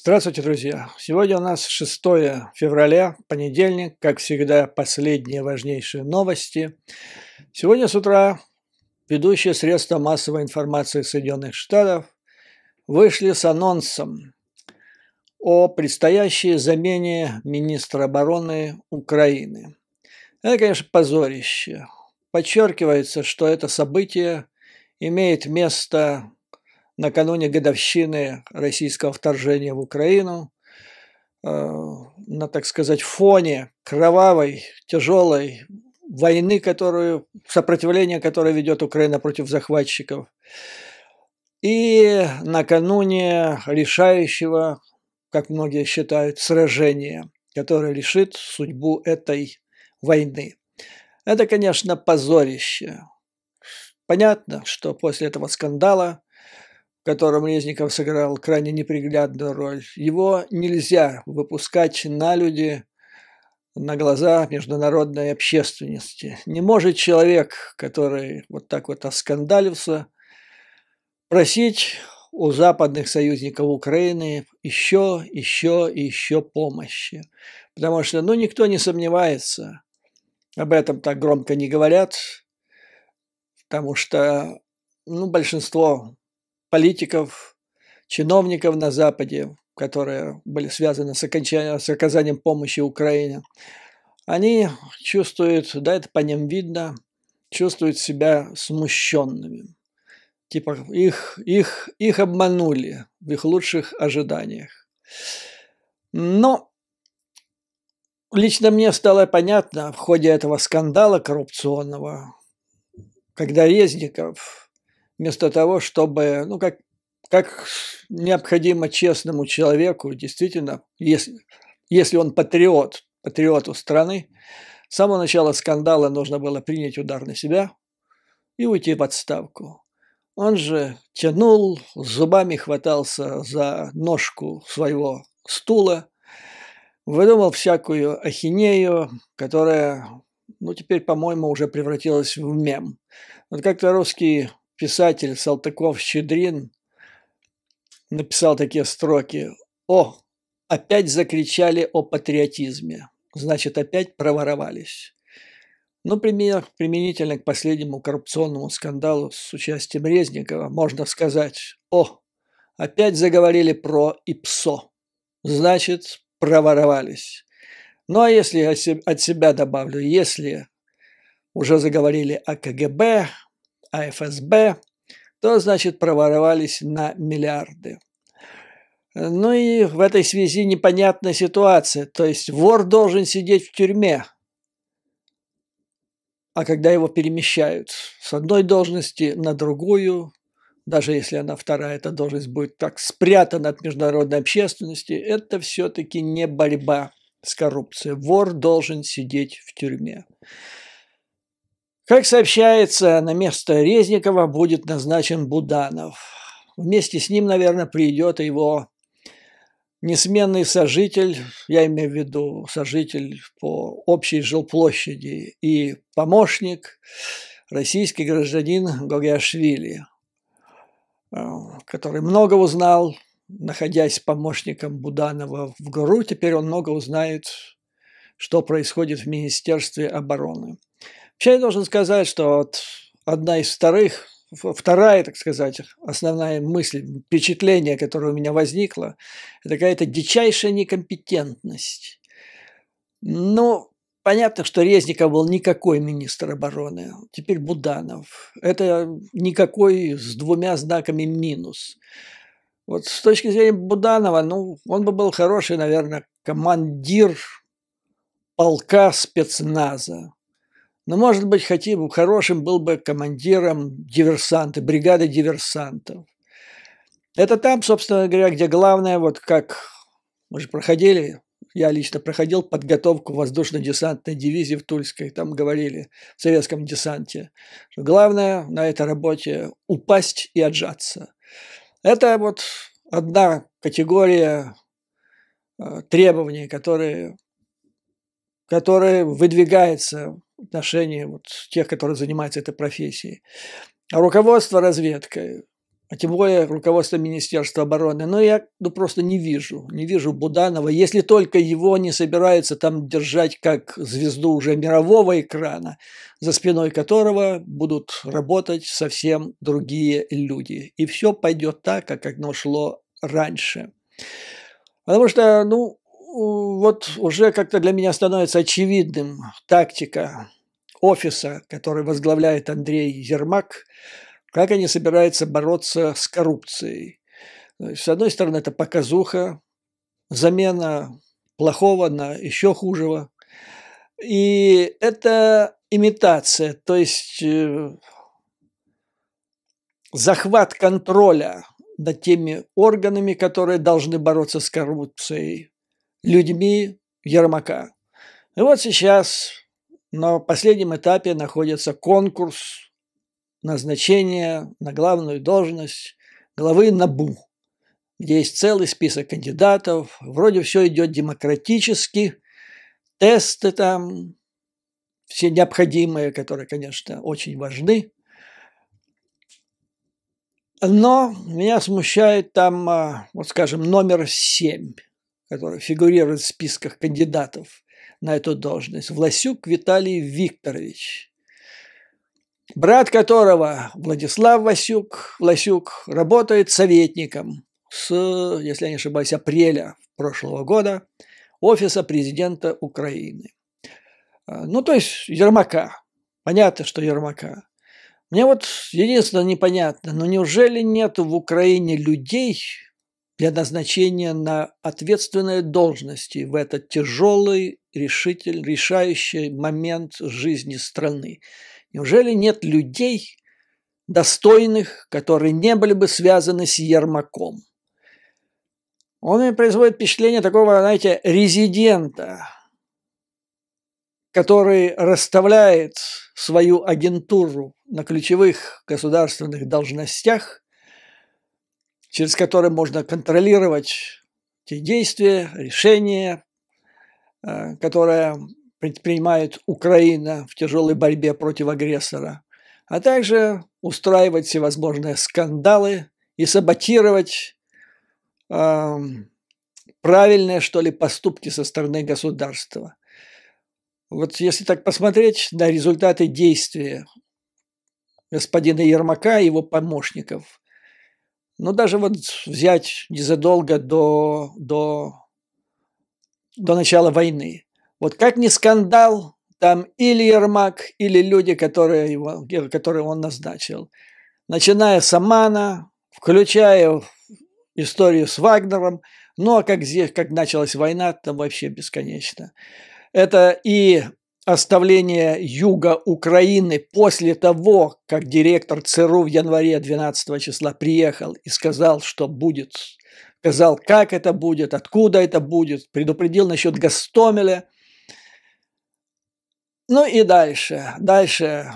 Здравствуйте, друзья! Сегодня у нас 6 февраля, понедельник, как всегда, последние важнейшие новости. Сегодня с утра ведущие средства массовой информации Соединенных Штатов вышли с анонсом о предстоящей замене министра обороны Украины. Это, конечно, позорище. Подчеркивается, что это событие имеет место накануне годовщины российского вторжения в Украину, э, на, так сказать, фоне кровавой, тяжелой войны, которую, сопротивление, которое ведет Украина против захватчиков, и накануне решающего, как многие считают, сражения, которое решит судьбу этой войны. Это, конечно, позорище. Понятно, что после этого скандала котором Резников сыграл крайне неприглядную роль, его нельзя выпускать на люди, на глаза международной общественности. Не может человек, который вот так вот оскандалился, просить у западных союзников Украины еще, еще и еще помощи. Потому что, ну, никто не сомневается, об этом так громко не говорят, потому что, ну, большинство политиков, чиновников на Западе, которые были связаны с, окончанием, с оказанием помощи Украине, они чувствуют, да, это по ним видно, чувствуют себя смущенными. Типа их, их, их обманули в их лучших ожиданиях. Но лично мне стало понятно в ходе этого скандала коррупционного, когда Резников вместо того, чтобы, ну, как, как необходимо честному человеку, действительно, если, если он патриот, патриоту страны, с самого начала скандала нужно было принять удар на себя и уйти в отставку. Он же тянул, зубами хватался за ножку своего стула, выдумал всякую ахинею, которая, ну, теперь, по-моему, уже превратилась в мем. Вот как-то русский писатель Салтыков-Щедрин написал такие строки. «О, опять закричали о патриотизме, значит, опять проворовались». Ну, применительно к последнему коррупционному скандалу с участием Резникова, можно сказать, о, опять заговорили про ИПСО, значит, проворовались. Ну, а если от себя добавлю, если уже заговорили о КГБ, а ФСБ, то, значит, проворовались на миллиарды. Ну и в этой связи непонятная ситуация. То есть вор должен сидеть в тюрьме, а когда его перемещают с одной должности на другую, даже если она вторая, эта должность будет так спрятана от международной общественности, это все-таки не борьба с коррупцией. Вор должен сидеть в тюрьме. Как сообщается, на место Резникова будет назначен Буданов. Вместе с ним, наверное, придет его несменный сожитель, я имею в виду сожитель по общей жилплощади и помощник, российский гражданин Гогиашвили, э, который много узнал, находясь помощником Буданова в ГРУ. Теперь он много узнает, что происходит в Министерстве обороны. Вообще я должен сказать, что вот одна из вторых, вторая, так сказать, основная мысль, впечатление, которое у меня возникло, это какая-то дичайшая некомпетентность. Ну, понятно, что Резников был никакой министр обороны, теперь Буданов. Это никакой с двумя знаками минус. Вот с точки зрения Буданова, ну, он бы был хороший, наверное, командир полка спецназа. Но, может быть, хотим, хорошим был бы командиром диверсанты, бригады диверсантов. Это там, собственно говоря, где главное, вот как мы же проходили, я лично проходил подготовку воздушно-десантной дивизии в Тульской, там говорили в советском десанте, что главное на этой работе упасть и отжаться. Это вот одна категория э, требований, которые, которые выдвигается отношении вот тех, которые занимаются этой профессией. А руководство разведкой, а тем более руководство Министерства обороны. Но я ну, просто не вижу, не вижу Буданова, если только его не собираются там держать как звезду уже мирового экрана, за спиной которого будут работать совсем другие люди. И все пойдет так, как оно шло раньше. Потому что, ну, вот уже как-то для меня становится очевидным тактика офиса, который возглавляет Андрей Ермак – как они собираются бороться с коррупцией. С одной стороны, это показуха, замена плохого на еще хужего. И это имитация, то есть э, захват контроля над теми органами, которые должны бороться с коррупцией, людьми Ермака. И вот сейчас на последнем этапе находится конкурс назначение на главную должность главы НАБУ, где есть целый список кандидатов, вроде все идет демократически, тесты там, все необходимые, которые, конечно, очень важны. Но меня смущает там, а, вот скажем, номер семь, который фигурирует в списках кандидатов на эту должность. Власюк Виталий Викторович брат которого Владислав Васюк, Власюк работает советником с, если я не ошибаюсь, апреля прошлого года офиса президента Украины. А, ну, то есть Ермака. Понятно, что Ермака. Мне вот единственное непонятно, но неужели нет в Украине людей для назначения на ответственные должности в этот тяжелый, решитель, решающий момент жизни страны? Неужели нет людей, достойных, которые не были бы связаны с Ермаком? Он мне производит впечатление такого, знаете, резидента, который расставляет свою агентуру на ключевых государственных должностях, через которые можно контролировать те действия, решения, э, которые предпринимает Украина в тяжелой борьбе против агрессора, а также устраивать всевозможные скандалы и саботировать э, правильные, что ли, поступки со стороны государства. Вот если так посмотреть на результаты действия господина Ермака и его помощников, ну даже вот взять незадолго до, до, до начала войны – вот как ни скандал, там или Ермак, или люди, которые, его, которые он назначил. Начиная с Амана, включая историю с Вагнером, ну а как здесь, как началась война, там вообще бесконечно. Это и оставление юга Украины после того, как директор ЦРУ в январе 12 числа приехал и сказал, что будет, сказал, как это будет, откуда это будет, предупредил насчет Гастомеля – ну и дальше, дальше.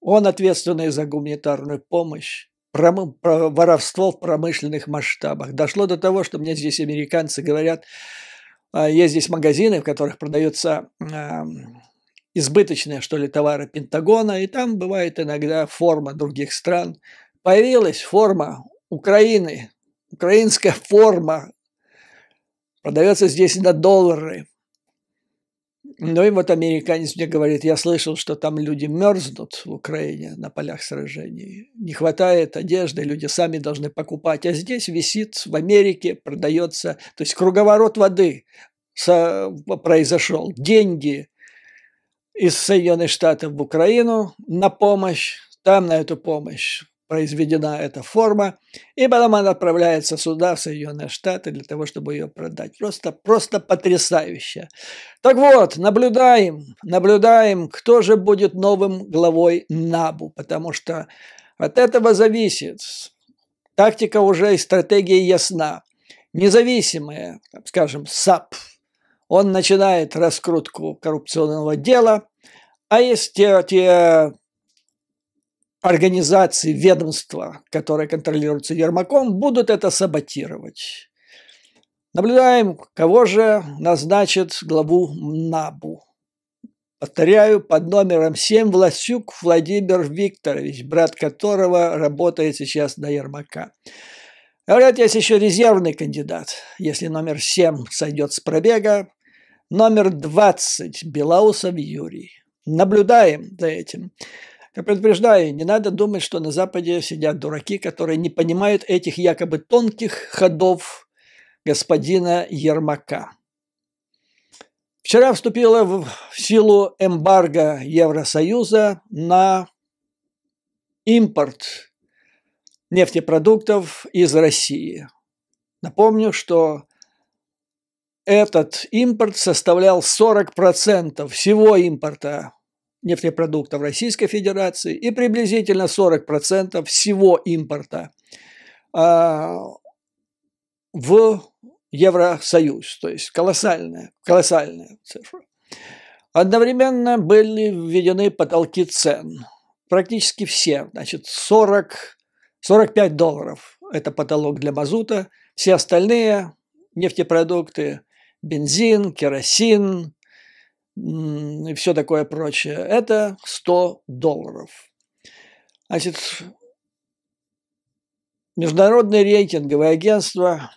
Он ответственный за гуманитарную помощь, пром, про воровство в промышленных масштабах. Дошло до того, что мне здесь американцы говорят, а, есть здесь магазины, в которых продаются э, избыточные, что ли, товары Пентагона, и там бывает иногда форма других стран. Появилась форма Украины, украинская форма, продается здесь на доллары – ну и вот американец мне говорит, я слышал, что там люди мерзнут в Украине на полях сражений. Не хватает одежды, люди сами должны покупать. А здесь висит в Америке, продается, то есть круговорот воды произошел. Деньги из Соединенных Штатов в Украину на помощь, там на эту помощь произведена эта форма, и потом она отправляется сюда, в Соединенные Штаты, для того, чтобы ее продать. Просто, просто потрясающе. Так вот, наблюдаем, наблюдаем, кто же будет новым главой НАБУ, потому что от этого зависит. Тактика уже и стратегия ясна. Независимые, скажем, САП, он начинает раскрутку коррупционного дела, а есть те, те организации, ведомства, которые контролируются Ермаком, будут это саботировать. Наблюдаем, кого же назначит главу НАБУ. Повторяю, под номером 7 Власюк Владимир Викторович, брат которого работает сейчас на Ермака. Говорят, есть еще резервный кандидат. Если номер 7 сойдет с пробега, номер 20 Белоусов Юрий. Наблюдаем за этим. Я предупреждаю, не надо думать, что на Западе сидят дураки, которые не понимают этих якобы тонких ходов господина Ермака. Вчера вступила в силу эмбарго Евросоюза на импорт нефтепродуктов из России. Напомню, что этот импорт составлял 40% всего импорта нефтепродуктов Российской Федерации и приблизительно 40% всего импорта а, в Евросоюз, то есть колоссальная, колоссальная цифра. Одновременно были введены потолки цен. Практически все. Значит, 40, 45 долларов – это потолок для мазута. Все остальные нефтепродукты, бензин, керосин и все такое прочее – это 100 долларов. Значит, международные рейтинговые агентства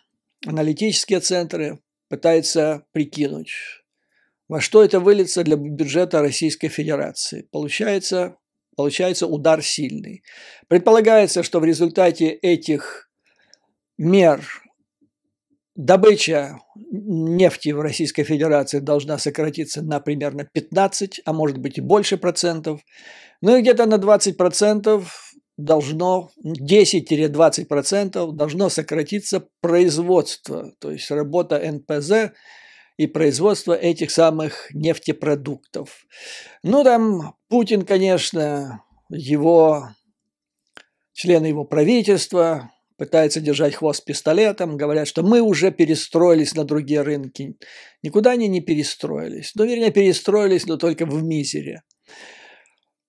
аналитические центры пытаются прикинуть, во что это выльется для бюджета Российской Федерации. Получается, получается удар сильный. Предполагается, что в результате этих мер добыча нефти в Российской Федерации должна сократиться на примерно 15, а может быть и больше процентов. Ну и где-то на 20 процентов должно 10-20% должно сократиться производство, то есть работа НПЗ и производство этих самых нефтепродуктов. Ну, там Путин, конечно, его члены его правительства пытаются держать хвост пистолетом, говорят, что мы уже перестроились на другие рынки. Никуда они не перестроились. Ну, вернее, перестроились, но только в мизере.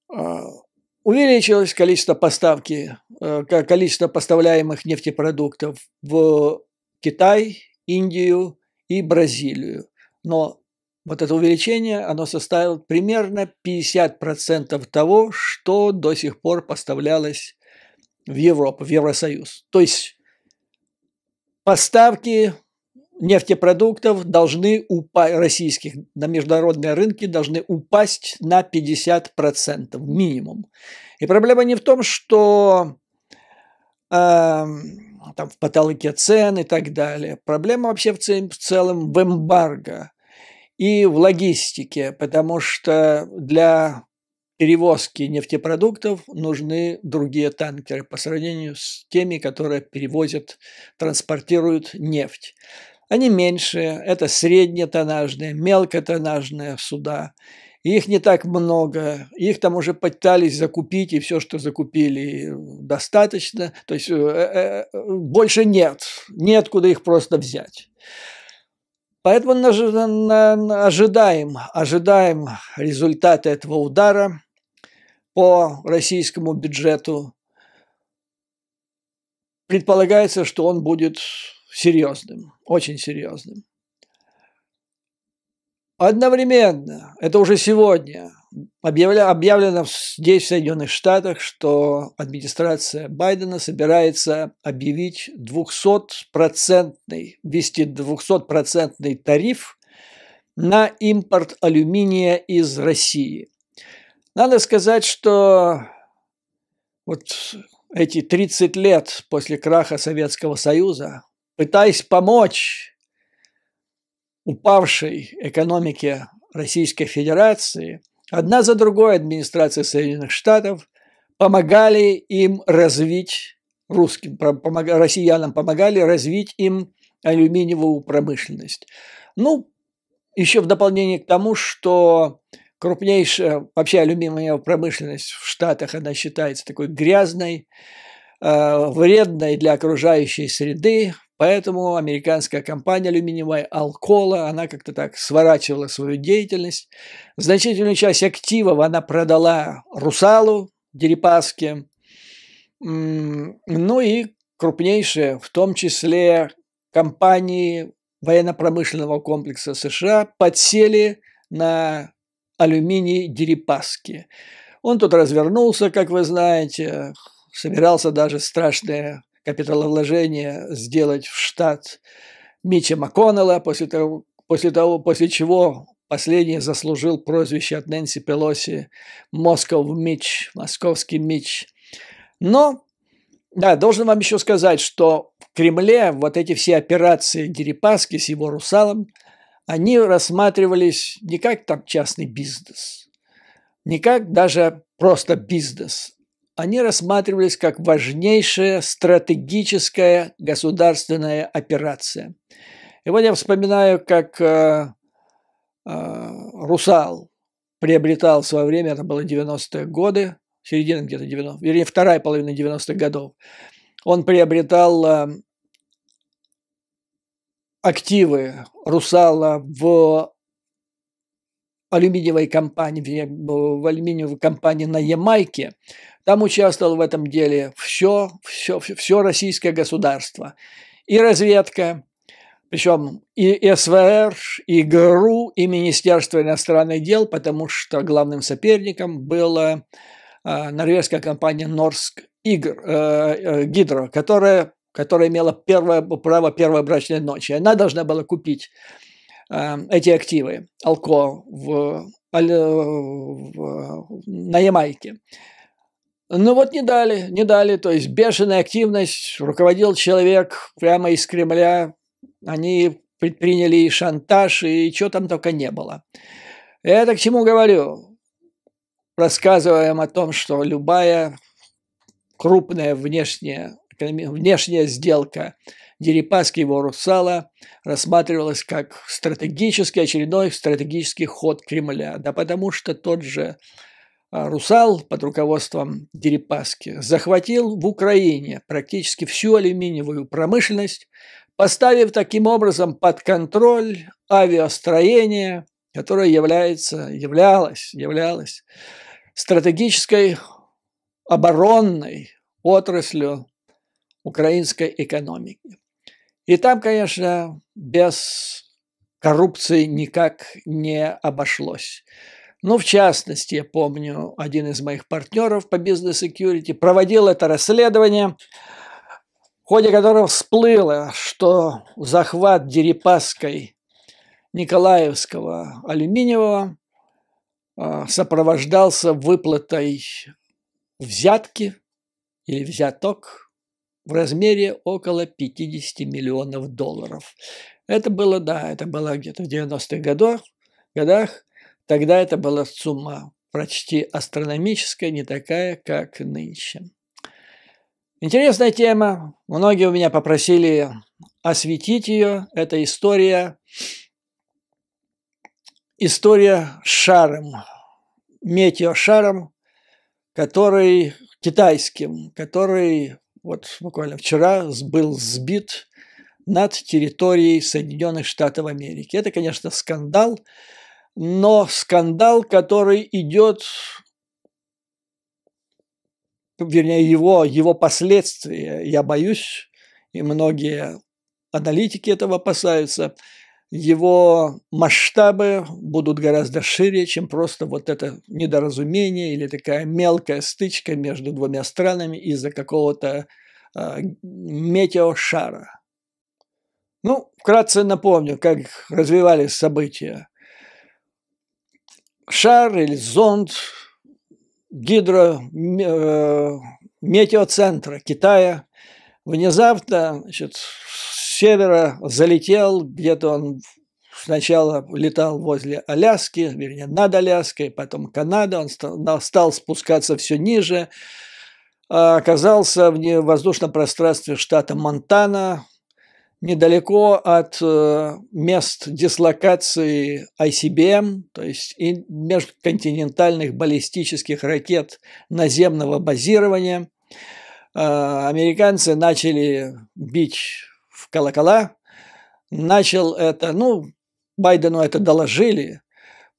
А, Увеличилось количество поставки, э, количество поставляемых нефтепродуктов в Китай, Индию и Бразилию. Но вот это увеличение, оно составило примерно 50% того, что до сих пор поставлялось в Европу, в Евросоюз. То есть поставки нефтепродуктов должны упасть, российских на международные рынки должны упасть на 50% минимум. И проблема не в том, что э, там в потолке цен и так далее. Проблема вообще в, в целом в эмбарго и в логистике, потому что для перевозки нефтепродуктов нужны другие танкеры по сравнению с теми, которые перевозят, транспортируют нефть. Они меньшие, это среднетоннажные, мелкотоннажные суда. Их не так много, их там уже пытались закупить, и все, что закупили, достаточно. То есть э, э, э, больше нет, нет куда их просто взять. Поэтому ожидаем, ожидаем результата этого удара по российскому бюджету. Предполагается, что он будет серьезным, очень серьезным. Одновременно, это уже сегодня, объявлено здесь, в Соединенных Штатах, что администрация Байдена собирается объявить 200-процентный, ввести 200-процентный тариф на импорт алюминия из России. Надо сказать, что вот эти 30 лет после краха Советского Союза пытаясь помочь упавшей экономике Российской Федерации, одна за другой администрация Соединенных Штатов помогали им развить русским, помог, россиянам помогали развить им алюминиевую промышленность. Ну, еще в дополнение к тому, что крупнейшая вообще алюминиевая промышленность в Штатах, она считается такой грязной, э, вредной для окружающей среды, Поэтому американская компания алюминиевая Алкола, она как-то так сворачивала свою деятельность. Значительную часть активов она продала Русалу, Дерипаске. Ну и крупнейшие, в том числе компании военно-промышленного комплекса США, подсели на алюминий Дерипаски. Он тут развернулся, как вы знаете, собирался даже страшное капиталовложение сделать в штат Мича МакКоннелла, после того, после того, после чего последний заслужил прозвище от Нэнси Пелоси «Москов Мич», «Московский Мич». Но, да, должен вам еще сказать, что в Кремле вот эти все операции Дерипаски с его русалом, они рассматривались не как там частный бизнес, не как даже просто бизнес, они рассматривались как важнейшая стратегическая государственная операция. И вот я вспоминаю, как э, э, «Русал» приобретал в свое время, это было 90-е годы, середина где-то 90-х, вернее, вторая половина 90-х годов, он приобретал э, активы «Русала» в алюминиевой компании, в алюминиевой компании на Ямайке, там участвовал в этом деле все, все, все российское государство. И разведка, причем и СВР, и ГРУ, и Министерство иностранных дел, потому что главным соперником была э, норвежская компания Норск Игр, э, э, Гидро, которая, которая имела первое, право первой брачной ночи. Она должна была купить э, эти активы Алко в, в, на Ямайке. Ну вот не дали, не дали. То есть бешеная активность, руководил человек прямо из Кремля. Они предприняли и шантаж, и чего там только не было. Это к чему говорю? Рассказываем о том, что любая крупная внешняя, внешняя сделка Дерипаски его Русала рассматривалась как стратегический, очередной стратегический ход Кремля. Да потому что тот же а, Русал под руководством Дерипаски захватил в Украине практически всю алюминиевую промышленность, поставив таким образом под контроль авиастроение, которое является, являлось, являлось стратегической оборонной отраслью украинской экономики. И там, конечно, без коррупции никак не обошлось. Ну, в частности, я помню, один из моих партнеров по бизнес-секьюрити проводил это расследование, в ходе которого всплыло, что захват Дерипасской Николаевского алюминиевого а, сопровождался выплатой взятки или взяток в размере около 50 миллионов долларов. Это было, да, это было где-то в 90-х годах, годах. Тогда это была сумма почти астрономическая, не такая, как нынче. Интересная тема. Многие у меня попросили осветить ее. Это история, история шаром, метеошаром, который китайским, который вот буквально вчера был сбит над территорией Соединенных Штатов Америки. Это, конечно, скандал, но скандал, который идет, вернее, его, его последствия, я боюсь, и многие аналитики этого опасаются, его масштабы будут гораздо шире, чем просто вот это недоразумение или такая мелкая стычка между двумя странами из-за какого-то э, метеошара. Ну, вкратце напомню, как развивались события шар или зонд гидро э, метеоцентра Китая внезапно значит, севера залетел, где-то он сначала летал возле Аляски, вернее, над Аляской, потом Канада, он стал, стал спускаться все ниже, а оказался в воздушном пространстве штата Монтана, недалеко от э, мест дислокации ICBM, то есть межконтинентальных баллистических ракет наземного базирования. Э, американцы начали бить в колокола. Начал это, ну, Байдену это доложили,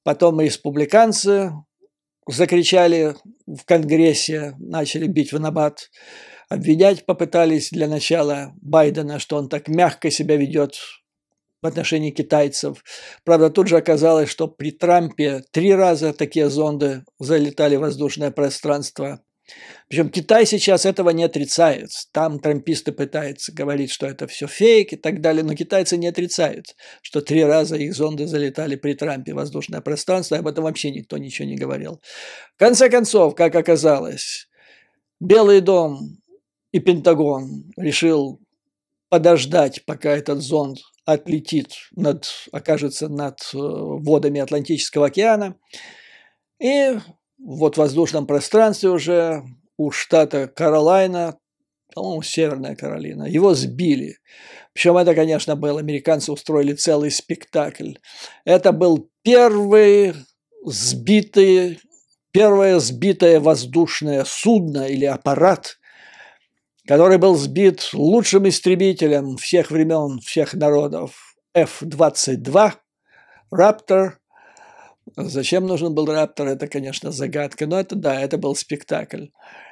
потом республиканцы закричали в Конгрессе, начали бить в набат. Обвинять попытались для начала Байдена, что он так мягко себя ведет в отношении китайцев. Правда, тут же оказалось, что при Трампе три раза такие зонды залетали в воздушное пространство. Причем Китай сейчас этого не отрицает. Там трамписты пытаются говорить, что это все фейк и так далее, но китайцы не отрицают, что три раза их зонды залетали при Трампе в воздушное пространство, и об этом вообще никто ничего не говорил. В конце концов, как оказалось, Белый дом и Пентагон решил подождать, пока этот зонд отлетит, над, окажется над э, водами Атлантического океана. И вот в воздушном пространстве уже у штата Каролайна, по-моему, Северная Каролина, его сбили. Причем это, конечно, был, американцы устроили целый спектакль. Это был первый сбитый, первое сбитое воздушное судно или аппарат, который был сбит лучшим истребителем всех времен, всех народов, F-22, Raptor – Зачем нужен был Раптор, это, конечно, загадка. Но это да, это был спектакль.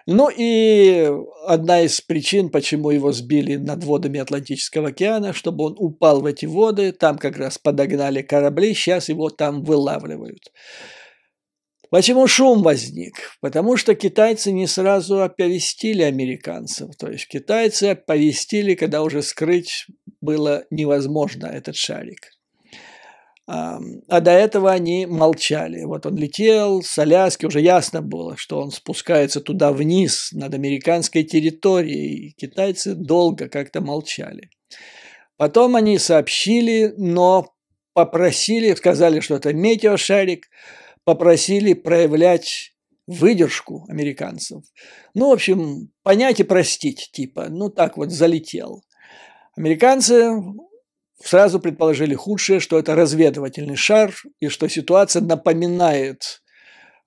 Ну и одна из причин, почему его сбили над водами Атлантического океана, чтобы он упал в эти воды, там как раз подогнали корабли, сейчас его там вылавливают. Почему шум возник? Потому что китайцы не сразу оповестили американцев. То есть китайцы оповестили, когда уже скрыть было невозможно этот шарик. А до этого они молчали. Вот он летел с Аляски, уже ясно было, что он спускается туда вниз, над американской территорией. И китайцы долго как-то молчали. Потом они сообщили, но попросили, сказали, что это метеошарик, попросили проявлять выдержку американцев. Ну, в общем, понять и простить, типа, ну так вот залетел. Американцы сразу предположили худшее, что это разведывательный шар, и что ситуация напоминает,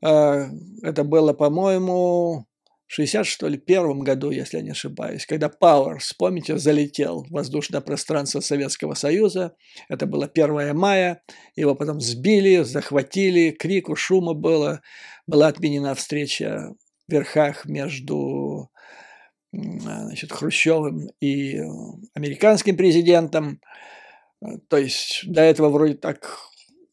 э, это было, по-моему, в 60, что ли, первом году, если я не ошибаюсь, когда Пауэрс, помните, залетел в воздушное пространство Советского Союза. Это было 1 мая. Его потом сбили, захватили, крику, шума было. Была отменена встреча в верхах между значит, Хрущевым и американским президентом. Э, то есть до этого вроде так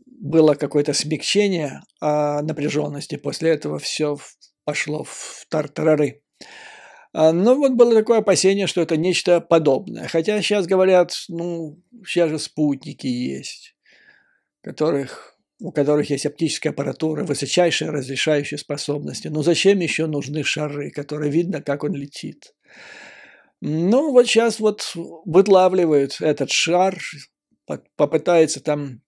было какое-то смягчение а напряженности, после этого все пошло в тартарары. А, ну, вот было такое опасение, что это нечто подобное. Хотя сейчас говорят, ну, сейчас же спутники есть, которых, у которых есть оптическая аппаратура, высочайшие разрешающие способности. Но зачем еще нужны шары, которые видно, как он летит? Ну, вот сейчас вот выдлавливают этот шар, попытается там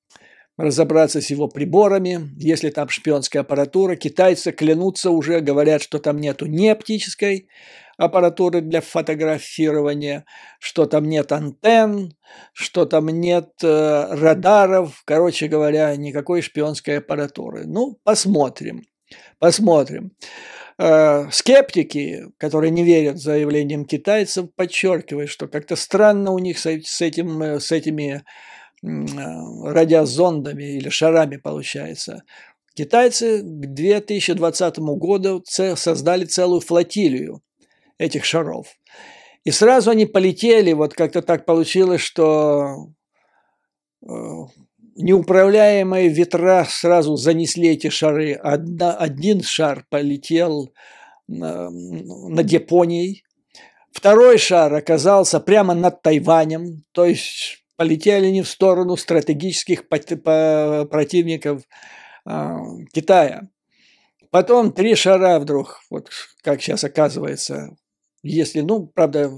разобраться с его приборами, если там шпионская аппаратура. Китайцы клянутся уже, говорят, что там нету ни оптической аппаратуры для фотографирования, что там нет антенн, что там нет э, радаров, короче говоря, никакой шпионской аппаратуры. Ну, посмотрим, посмотрим. Э, скептики, которые не верят заявлениям китайцев, подчеркивают, что как-то странно у них с, этим, э, с этими э, радиозондами или шарами получается. Китайцы к 2020 году создали целую флотилию этих шаров. И сразу они полетели, вот как-то так получилось, что неуправляемые ветра сразу занесли эти шары. Одна, один шар полетел над Японией, второй шар оказался прямо над Тайванем, то есть полетели не в сторону стратегических противников а, Китая. Потом три шара вдруг, вот как сейчас оказывается, если, ну, правда,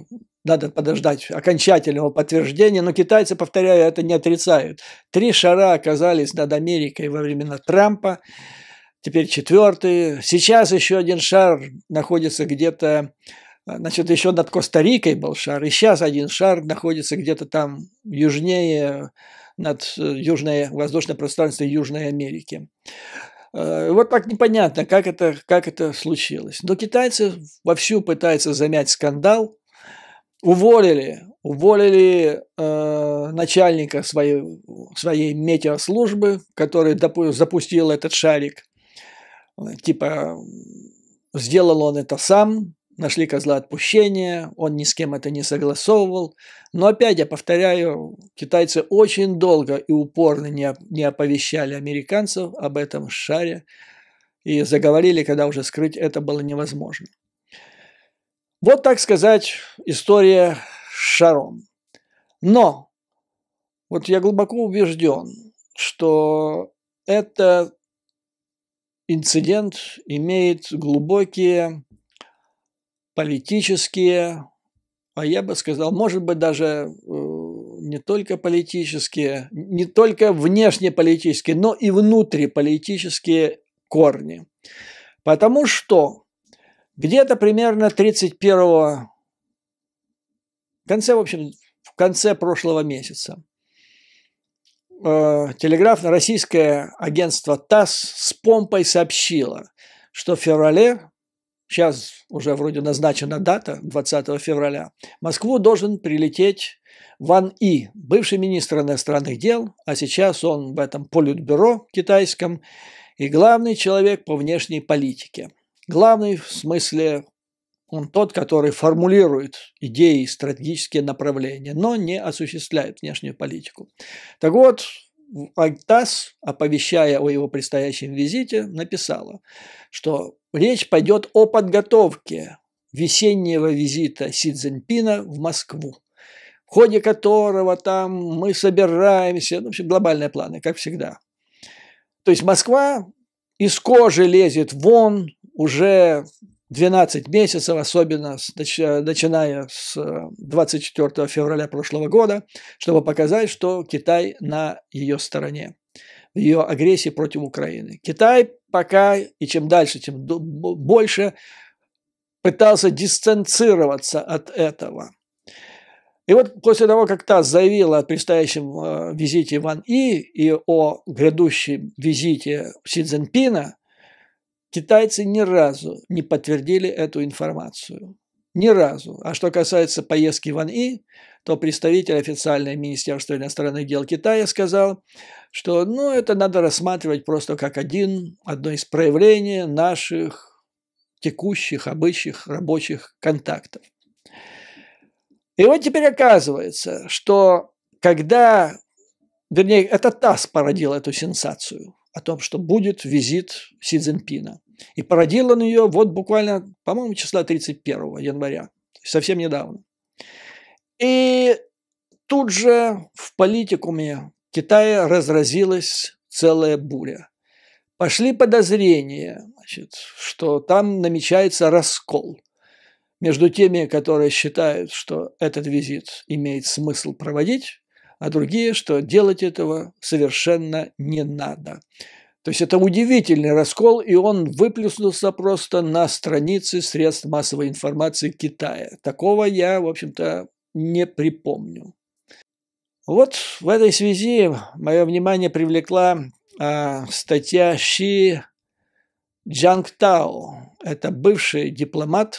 надо подождать окончательного подтверждения, но китайцы, повторяю, это не отрицают. Три шара оказались над Америкой во времена Трампа, теперь четвертый. Сейчас еще один шар находится где-то, значит, еще над Коста-Рикой был шар, и сейчас один шар находится где-то там южнее, над э, южное воздушное пространство Южной Америки. Э, вот так непонятно, как это, как это случилось. Но китайцы вовсю пытаются замять скандал, уволили, уволили э, начальника своей, своей метеослужбы, который допу- запустил этот шарик. Типа, сделал он это сам, нашли козла отпущения, он ни с кем это не согласовывал. Но опять я повторяю, китайцы очень долго и упорно не, не оповещали американцев об этом шаре и заговорили, когда уже скрыть это было невозможно. Вот, так сказать, история с шаром. Но вот я глубоко убежден, что это инцидент имеет глубокие политические, а я бы сказал, может быть, даже э, не только политические, не только внешнеполитические, но и внутриполитические корни. Потому что где-то примерно 31 в конце, в общем, в конце прошлого месяца э, телеграфно российское агентство ТАСС с помпой сообщило, что в феврале, сейчас уже вроде назначена дата, 20 февраля, в Москву должен прилететь Ван И, бывший министр иностранных дел, а сейчас он в этом политбюро китайском и главный человек по внешней политике. Главный в смысле он тот, который формулирует идеи, стратегические направления, но не осуществляет внешнюю политику. Так вот, ТАСС, оповещая о его предстоящем визите, написала, что речь пойдет о подготовке весеннего визита Си Цзиньпина в Москву, в ходе которого там мы собираемся, ну, в общем, глобальные планы, как всегда. То есть Москва из кожи лезет вон уже 12 месяцев, особенно начиная с 24 э, февраля прошлого года, чтобы показать, что Китай на ее стороне, в ее агрессии против Украины. Китай пока, и чем дальше, тем больше пытался дистанцироваться от этого. И вот после того, как ТАСС заявила о предстоящем э, визите Ван И и о грядущем визите Си Цзиньпина, Китайцы ни разу не подтвердили эту информацию. Ни разу. А что касается поездки Ван И, то представитель официального Министерства иностранных дел Китая сказал, что ну, это надо рассматривать просто как один, одно из проявлений наших текущих, обычных рабочих контактов. И вот теперь оказывается, что когда, вернее, это ТАСС породил эту сенсацию – о том, что будет визит Си Цзиньпина. И породил он ее вот буквально, по-моему, числа 31 января, совсем недавно. И тут же в политикуме Китая разразилась целая буря. Пошли подозрения, значит, что там намечается раскол между теми, которые считают, что этот визит имеет смысл проводить, а другие, что делать этого совершенно не надо. То есть это удивительный раскол, и он выплеснулся просто на страницы средств массовой информации Китая. Такого я, в общем-то, не припомню. Вот в этой связи мое внимание привлекла а, статья Ши Джангтао. Это бывший дипломат,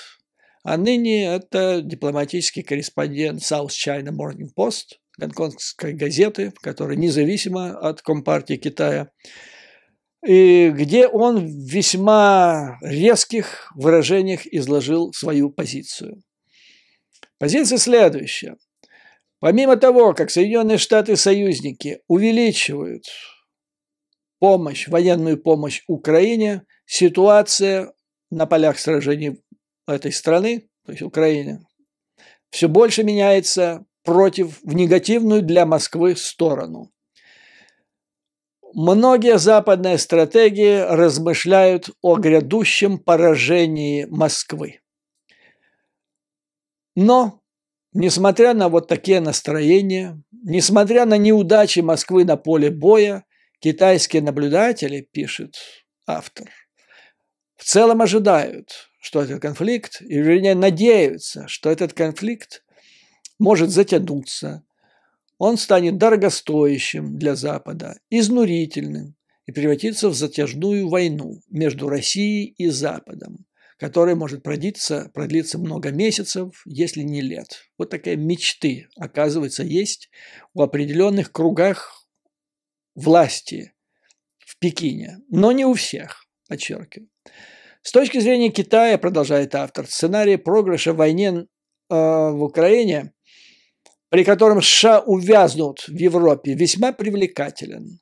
а ныне это дипломатический корреспондент South China Morning Post гонконгской газеты, которая независима от Компартии Китая, и где он в весьма резких выражениях изложил свою позицию. Позиция следующая. Помимо того, как Соединенные Штаты союзники увеличивают помощь, военную помощь Украине, ситуация на полях сражений этой страны, то есть Украины, все больше меняется против в негативную для Москвы сторону. Многие западные стратегии размышляют о грядущем поражении Москвы. Но, несмотря на вот такие настроения, несмотря на неудачи Москвы на поле боя, китайские наблюдатели, пишет автор, в целом ожидают, что этот конфликт, или вернее надеются, что этот конфликт может затянуться, он станет дорогостоящим для Запада, изнурительным и превратится в затяжную войну между Россией и Западом, которая может продлиться, продлиться много месяцев, если не лет. Вот такая мечты, оказывается, есть у определенных кругах власти в Пекине, но не у всех, подчеркиваю. С точки зрения Китая, продолжает автор, сценарий проигрыша в войне э, в Украине, при котором США увязнут в Европе, весьма привлекателен.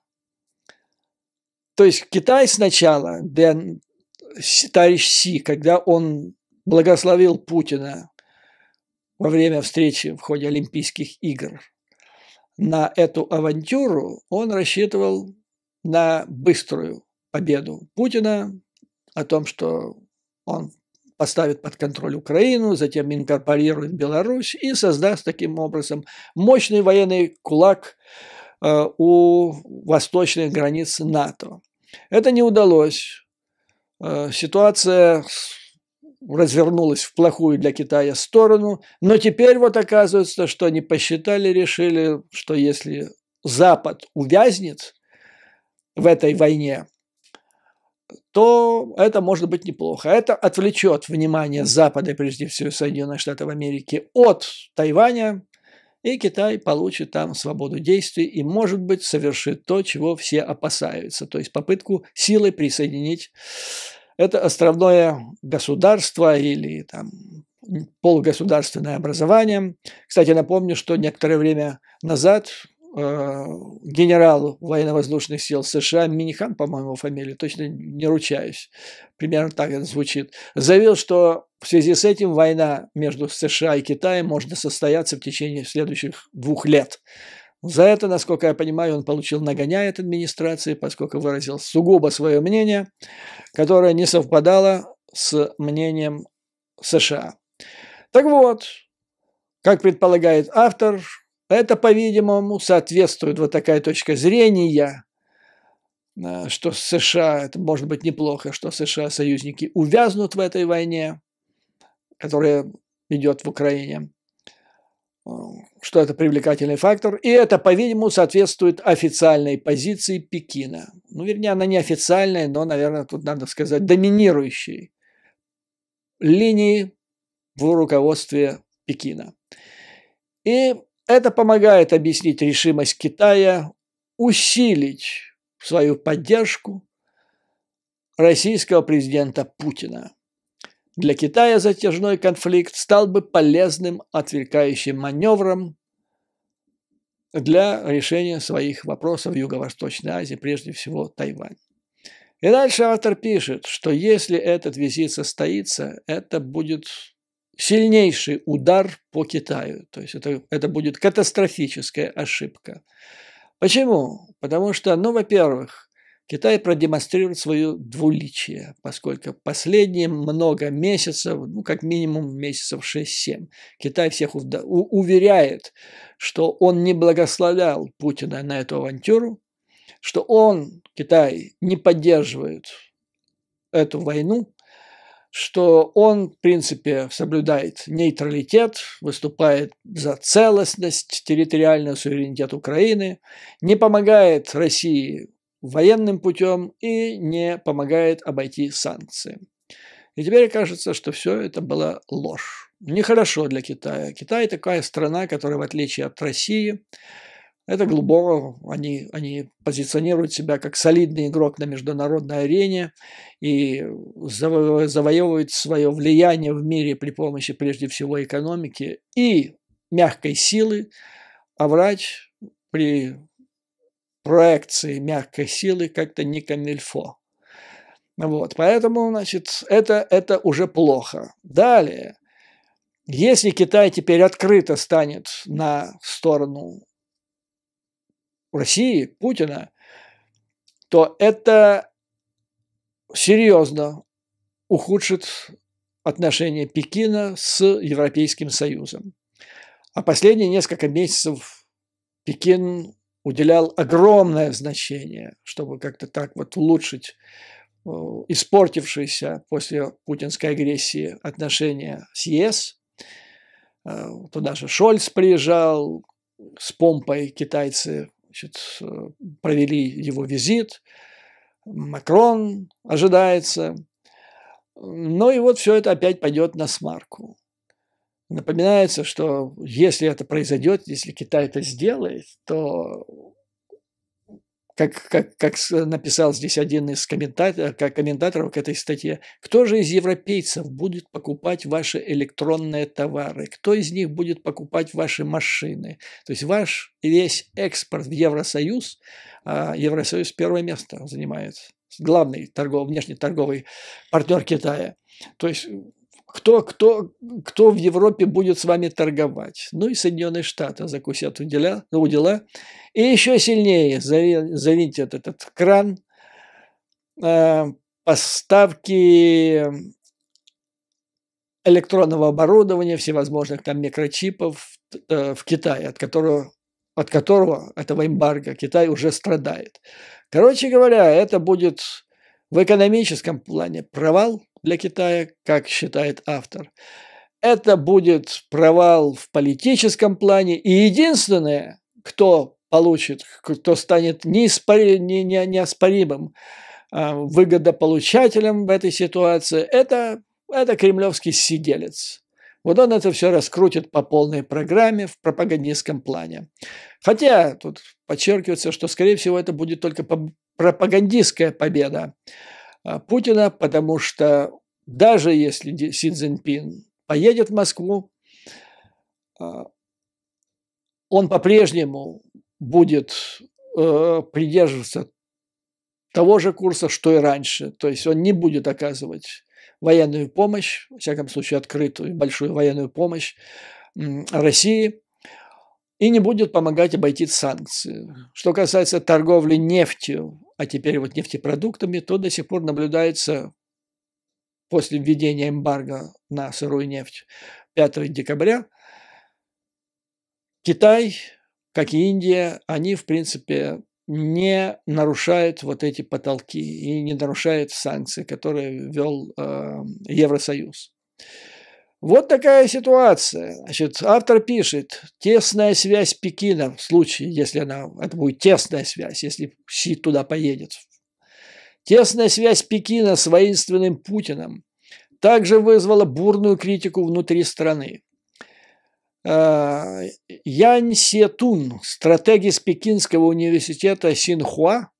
То есть Китай сначала, товарищ Си, когда он благословил Путина во время встречи в ходе Олимпийских игр на эту авантюру, он рассчитывал на быструю победу Путина, о том, что он поставит под контроль Украину, затем инкорпорирует Беларусь и создаст таким образом мощный военный кулак э, у восточных границ НАТО. Это не удалось. Э, ситуация развернулась в плохую для Китая сторону, но теперь вот оказывается, что они посчитали, решили, что если Запад увязнет в этой войне, то это может быть неплохо. Это отвлечет внимание Запада, прежде всего Соединенных Штатов Америки, от Тайваня, и Китай получит там свободу действий и, может быть, совершит то, чего все опасаются, то есть попытку силой присоединить это островное государство или там полугосударственное образование. Кстати, напомню, что некоторое время назад э, генерал военно-воздушных сил США Минихан, по-моему, фамилия, точно не ручаюсь, примерно так это звучит, заявил, что в связи с этим война между США и Китаем может состояться в течение следующих двух лет. За это, насколько я понимаю, он получил нагоняй от администрации, поскольку выразил сугубо свое мнение, которое не совпадало с мнением США. Так вот, как предполагает автор, это, по-видимому, соответствует вот такая точка зрения, э, что США, это может быть неплохо, что США союзники увязнут в этой войне, которая идет в Украине что это привлекательный фактор, и это, по-видимому, соответствует официальной позиции Пекина. Ну, вернее, она не официальная, но, наверное, тут надо сказать, доминирующей линии в руководстве Пекина. И это помогает объяснить решимость Китая усилить свою поддержку российского президента Путина – для Китая затяжной конфликт стал бы полезным отвлекающим маневром для решения своих вопросов в Юго-Восточной Азии, прежде всего Тайвань. И дальше автор пишет, что если этот визит состоится, это будет сильнейший удар по Китаю. То есть это, это будет катастрофическая ошибка. Почему? Потому что, ну, во-первых, Китай продемонстрирует свое двуличие, поскольку последние много месяцев, ну как минимум месяцев 6-7, Китай всех уверяет, что он не благословлял Путина на эту авантюру, что он, Китай, не поддерживает эту войну, что он, в принципе, соблюдает нейтралитет, выступает за целостность, территориальный суверенитет Украины, не помогает России военным путем и не помогает обойти санкции. И теперь кажется, что все это была ложь. Нехорошо для Китая. Китай такая страна, которая, в отличие от России, это глубоко, они, они позиционируют себя как солидный игрок на международной арене и заво- завоевывают свое влияние в мире при помощи, прежде всего, экономики и мягкой силы, а врач при проекции мягкой силы как-то не камильфо. Вот, поэтому, значит, это, это уже плохо. Далее, если Китай теперь открыто станет на сторону России, Путина, то это серьезно ухудшит отношения Пекина с Европейским Союзом. А последние несколько месяцев Пекин уделял огромное значение, чтобы как-то так вот улучшить э, испортившиеся после путинской агрессии отношения с ЕС. Э, туда же Шольц приезжал, с помпой китайцы значит, э, провели его визит, Макрон ожидается. Ну и вот все это опять пойдет на смарку. Напоминается, что если это произойдет, если Китай это сделает, то как, как, как написал здесь один из комментаторов, как комментаторов к этой статье, кто же из европейцев будет покупать ваши электронные товары, кто из них будет покупать ваши машины. То есть ваш весь экспорт в Евросоюз, а Евросоюз первое место занимает, главный торговый, внешний торговый партнер Китая. То есть кто, кто, кто в Европе будет с вами торговать? Ну и Соединенные Штаты закусят у дела, у дела. И еще сильнее завинтят этот кран э, поставки электронного оборудования, всевозможных там микрочипов э, в Китае, от которого, от которого этого эмбарго Китай уже страдает. Короче говоря, это будет в экономическом плане провал для Китая, как считает автор. Это будет провал в политическом плане. И единственное, кто получит, кто станет неоспори, не, не, неоспоримым а, выгодополучателем в этой ситуации, это, это кремлевский сиделец. Вот он это все раскрутит по полной программе в пропагандистском плане. Хотя тут подчеркивается, что, скорее всего, это будет только пропагандистская победа Путина, потому что даже если Си Цзиньпин поедет в Москву, а, он по-прежнему будет э, придерживаться того же курса, что и раньше. То есть он не будет оказывать военную помощь, во всяком случае открытую большую военную помощь России и не будет помогать обойти санкции. Что касается торговли нефтью, а теперь вот нефтепродуктами, то до сих пор наблюдается после введения эмбарго на сырую нефть 5 декабря, Китай, как и Индия, они, в принципе, не нарушают вот эти потолки и не нарушают санкции, которые ввел э, Евросоюз. Вот такая ситуация. Значит, автор пишет, тесная связь Пекина, в случае, если она, это будет тесная связь, если Си туда поедет, Тесная связь Пекина с воинственным Путиным также вызвала бурную критику внутри страны. А, Янь Сетун, стратег из Пекинского университета Синхуа,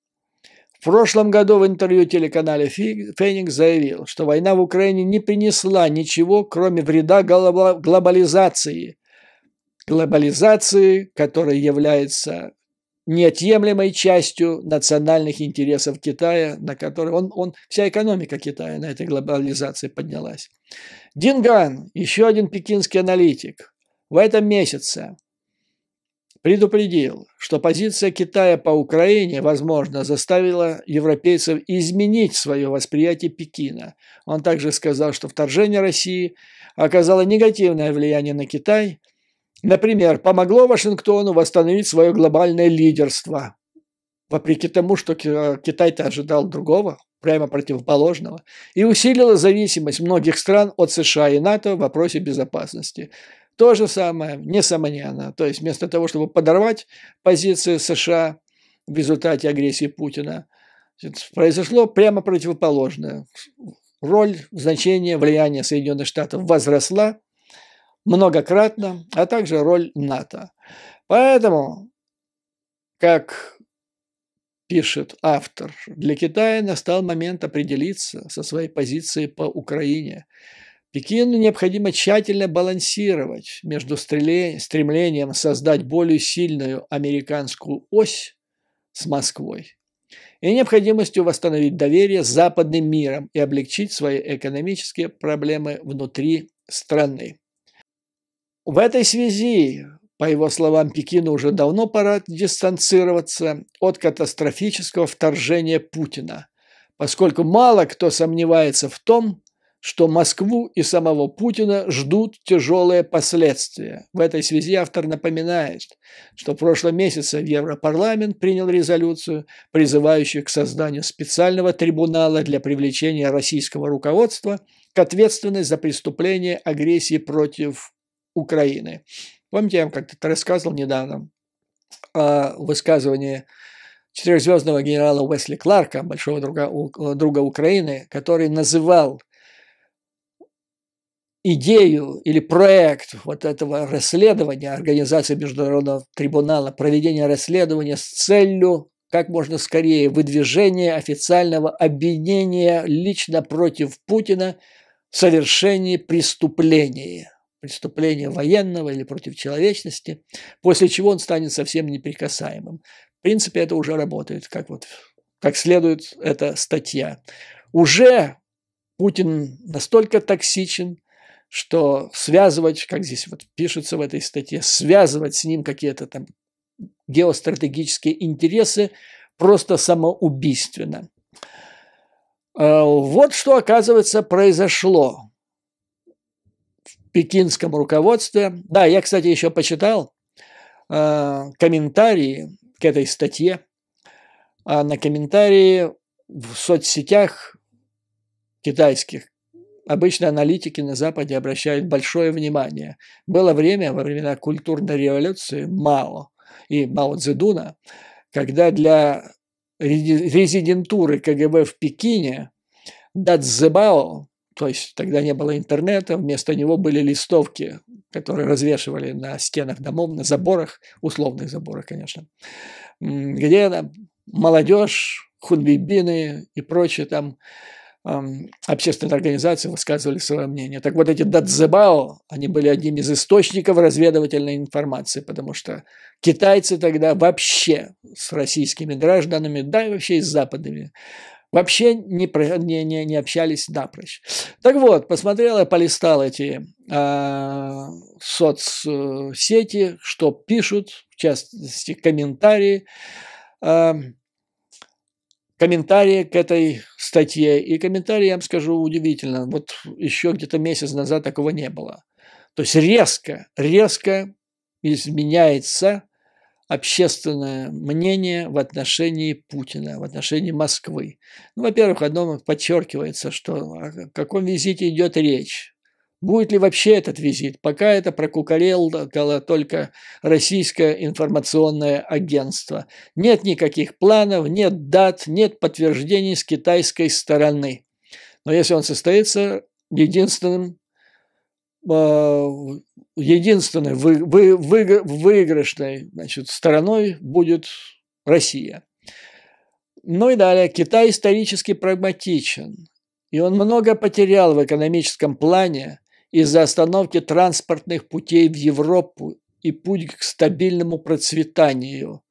в прошлом году в интервью телеканале Феникс заявил, что война в Украине не принесла ничего, кроме вреда глобализации. Глобализации, которая является неотъемлемой частью национальных интересов Китая, на которой он, он, вся экономика Китая на этой глобализации поднялась. Динган, еще один пекинский аналитик, в этом месяце предупредил, что позиция Китая по Украине, возможно, заставила европейцев изменить свое восприятие Пекина. Он также сказал, что вторжение России оказало негативное влияние на Китай – Например, помогло Вашингтону восстановить свое глобальное лидерство, вопреки тому, что Китай-то ожидал другого, прямо противоположного, и усилило зависимость многих стран от США и НАТО в вопросе безопасности. То же самое, несомненно. То есть вместо того, чтобы подорвать позиции США в результате агрессии Путина, произошло прямо противоположное. Роль, значение, влияние Соединенных Штатов возросла, многократно, а также роль НАТО. Поэтому, как пишет автор, для Китая настал момент определиться со своей позицией по Украине. Пекину необходимо тщательно балансировать между стремлением создать более сильную американскую ось с Москвой и необходимостью восстановить доверие с западным миром и облегчить свои экономические проблемы внутри страны. В этой связи, по его словам, Пекину уже давно пора дистанцироваться от катастрофического вторжения Путина, поскольку мало кто сомневается в том, что Москву и самого Путина ждут тяжелые последствия. В этой связи автор напоминает, что в прошлом месяце Европарламент принял резолюцию, призывающую к созданию специального трибунала для привлечения российского руководства к ответственности за преступление агрессии против Украины. Помните, я вам как-то рассказывал недавно о высказывании четырехзвездного генерала Уэсли Кларка, большого друга, друга Украины, который называл идею или проект вот этого расследования Организации Международного трибунала, проведения расследования с целью как можно скорее выдвижение официального обвинения лично против Путина в совершении преступления, преступления военного или против человечности, после чего он станет совсем неприкасаемым. В принципе, это уже работает, как вот как следует эта статья. Уже Путин настолько токсичен, что связывать, как здесь вот пишется в этой статье, связывать с ним какие-то там геостратегические интересы просто самоубийственно. А, вот что, оказывается, произошло в пекинском руководстве. Да, я, кстати, еще почитал а, комментарии к этой статье. А на комментарии в соцсетях китайских обычно аналитики на Западе обращают большое внимание. Было время, во времена культурной революции Мао и Мао Цзэдуна, когда для резидентуры КГБ в Пекине Дадзебао, то есть тогда не было интернета, вместо него были листовки, которые развешивали на стенах домов, на заборах, условных заборах, конечно, где молодежь, хунбибины и прочие там общественные организации высказывали свое мнение. Так вот эти дадзебао, они были одним из источников разведывательной информации, потому что китайцы тогда вообще с российскими гражданами, да и вообще с западными, вообще не, не, не, не общались напрочь. Так вот, посмотрел я, полистал эти э, соцсети, что пишут, в частности, комментарии. Э, комментарии к этой статье. И комментарии, я вам скажу, удивительно. Вот еще где-то месяц назад такого не было. То есть резко, резко изменяется общественное мнение в отношении Путина, в отношении Москвы. Ну, во-первых, одно подчеркивается, что о каком визите идет речь. Будет ли вообще этот визит? Пока это прокукарело только российское информационное агентство. Нет никаких планов, нет дат, нет подтверждений с китайской стороны. Но если он состоится, единственным э, единственной вы, вы, вы, выигрышной значит, стороной будет Россия. Ну и далее. Китай исторически прагматичен. И он много потерял в экономическом плане из-за остановки транспортных путей в Европу и путь к стабильному процветанию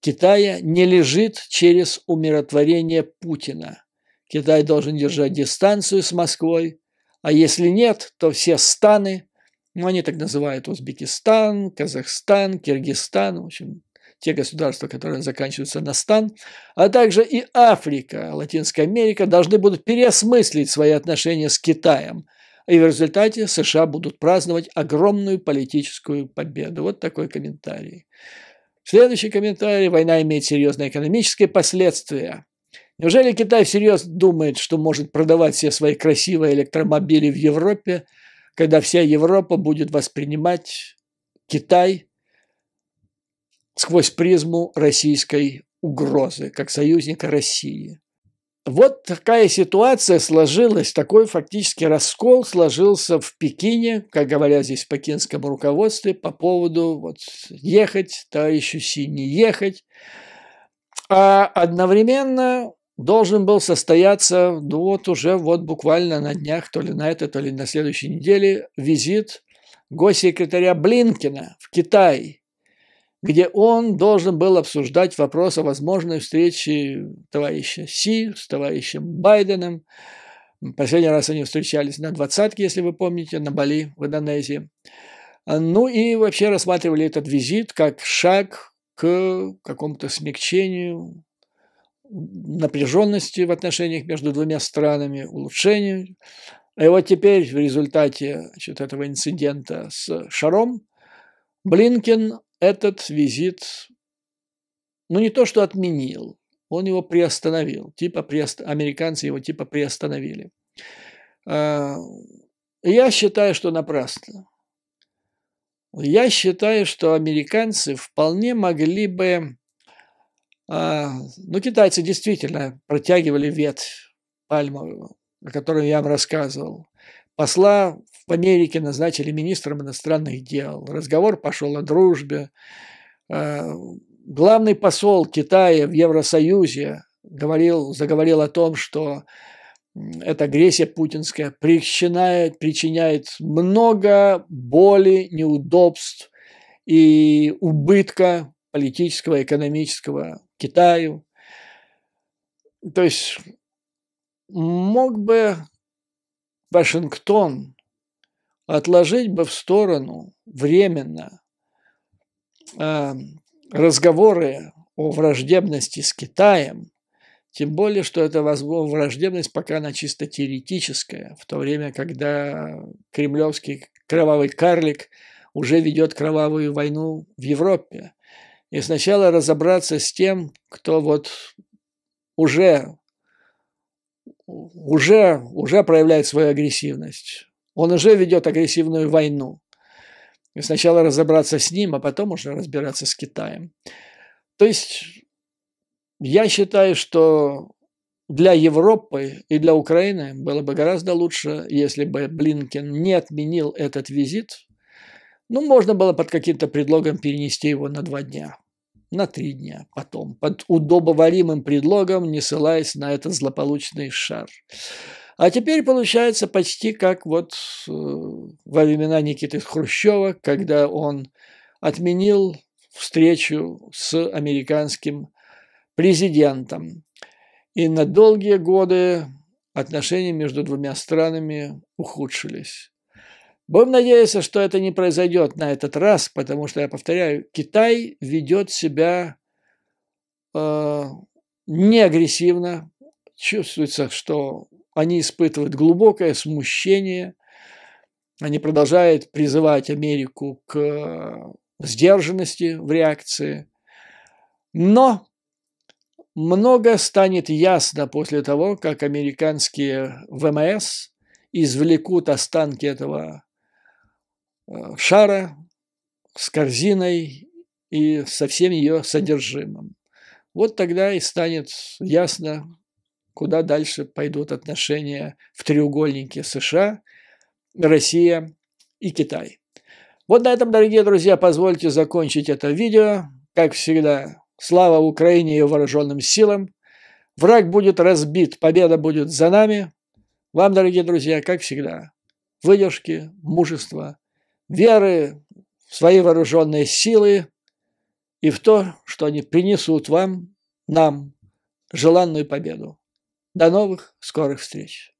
Китая не лежит через умиротворение Путина. Китай должен держать дистанцию с Москвой, а если нет, то все станы, ну они так называют Узбекистан, Казахстан, Киргизстан, в общем, те государства, которые заканчиваются на стан, а также и Африка, Латинская Америка должны будут переосмыслить свои отношения с Китаем, и в результате США будут праздновать огромную политическую победу. Вот такой комментарий. Следующий комментарий. Война имеет серьезные экономические последствия. Неужели Китай всерьез думает, что может продавать все свои красивые электромобили в Европе, когда вся Европа будет воспринимать Китай сквозь призму российской угрозы, как союзника России? Вот такая ситуация сложилась, такой фактически раскол сложился в Пекине, как говорят здесь в пекинском руководстве, по поводу вот, ехать, товарищу Си не ехать. А одновременно должен был состояться, ну вот уже вот буквально на днях, то ли на это, то ли на следующей неделе, визит госсекретаря Блинкина в Китай где он должен был обсуждать вопрос о возможной встрече товарища Си с товарищем Байденом. Последний раз они встречались на двадцатке, если вы помните, на Бали в Индонезии. Ну и вообще рассматривали этот визит как шаг к какому-то смягчению напряженности в отношениях между двумя странами, улучшению. И вот теперь в результате значит, этого инцидента с Шаром Блинкен этот визит, ну не то что отменил, он его приостановил. Типа приост... Американцы его типа приостановили. А, я считаю, что напрасно. Я считаю, что американцы вполне могли бы... А, ну, китайцы действительно протягивали ветвь пальмовую, о которой я вам рассказывал. Посла в Америке назначили министром иностранных дел. Разговор пошел о дружбе. Э, главный посол Китая в Евросоюзе говорил, заговорил о том, что эта агрессия путинская причиняет, причиняет много боли, неудобств и убытка политического, экономического Китаю. То есть мог бы Вашингтон отложить бы в сторону временно э, разговоры о враждебности с Китаем, тем более, что эта враждебность пока она чисто теоретическая, в то время, когда кремлевский кровавый карлик уже ведет кровавую войну в Европе. И сначала разобраться с тем, кто вот уже, уже, уже проявляет свою агрессивность. Он уже ведет агрессивную войну. И сначала разобраться с ним, а потом уже разбираться с Китаем. То есть я считаю, что для Европы и для Украины было бы гораздо лучше, если бы Блинкен не отменил этот визит. Ну, можно было под каким-то предлогом перенести его на два дня, на три дня потом, под удобоваримым предлогом, не ссылаясь на этот злополучный шар. А теперь получается почти как вот э, во времена Никиты Хрущева, когда он отменил встречу с американским президентом. И на долгие годы отношения между двумя странами ухудшились. Будем надеяться, что это не произойдет на этот раз, потому что, я повторяю, Китай ведет себя э, не агрессивно. Чувствуется, что они испытывают глубокое смущение. Они продолжают призывать Америку к сдержанности в реакции. Но много станет ясно после того, как американские ВМС извлекут останки этого э, шара с корзиной и со всем ее содержимым. Вот тогда и станет ясно, куда дальше пойдут отношения в треугольнике США, Россия и Китай. Вот на этом, дорогие друзья, позвольте закончить это видео. Как всегда, слава Украине и вооруженным силам. Враг будет разбит, победа будет за нами. Вам, дорогие друзья, как всегда, выдержки, мужества, веры в свои вооруженные силы и в то, что они принесут вам, нам, желанную победу. До новых скорых встреч!